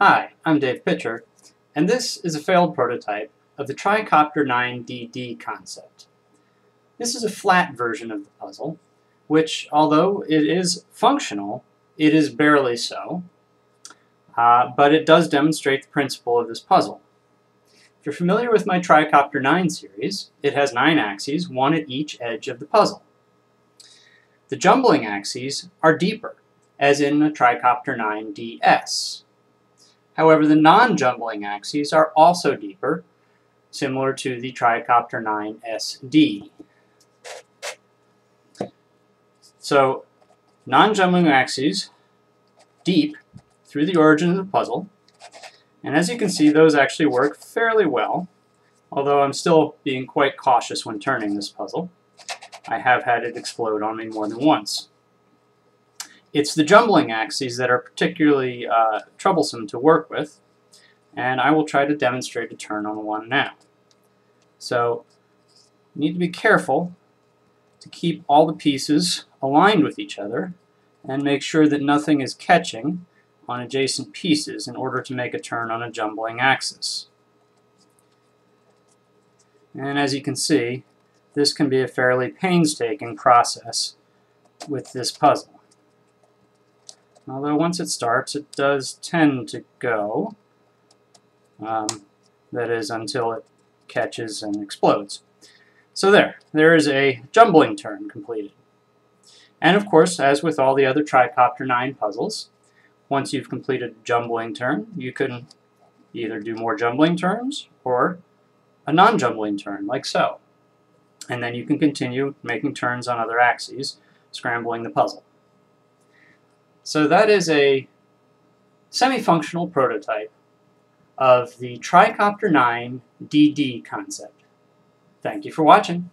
Hi, I'm Dave Pitcher, and this is a failed prototype of the Tricopter 9DD concept. This is a flat version of the puzzle, which, although it is functional, it is barely so, uh, but it does demonstrate the principle of this puzzle. If you're familiar with my Tricopter 9 series, it has nine axes, one at each edge of the puzzle. The jumbling axes are deeper, as in the Tricopter 9DS. However, the non-jumbling axes are also deeper, similar to the Tricopter 9SD. So, non-jumbling axes, deep through the origin of the puzzle, and as you can see, those actually work fairly well, although I'm still being quite cautious when turning this puzzle. I have had it explode on me more than once. It's the jumbling axes that are particularly uh, troublesome to work with, and I will try to demonstrate a turn on one now. So, you need to be careful to keep all the pieces aligned with each other and make sure that nothing is catching on adjacent pieces in order to make a turn on a jumbling axis. And as you can see, this can be a fairly painstaking process with this puzzle. Although once it starts, it does tend to go. Um, that is, until it catches and explodes. So there, there is a jumbling turn completed. And of course, as with all the other Tricopter 9 puzzles, once you've completed jumbling turn, you can either do more jumbling turns or a non-jumbling turn, like so. And then you can continue making turns on other axes, scrambling the puzzle. So that is a semi-functional prototype of the Tricopter 9 DD concept. Thank you for watching.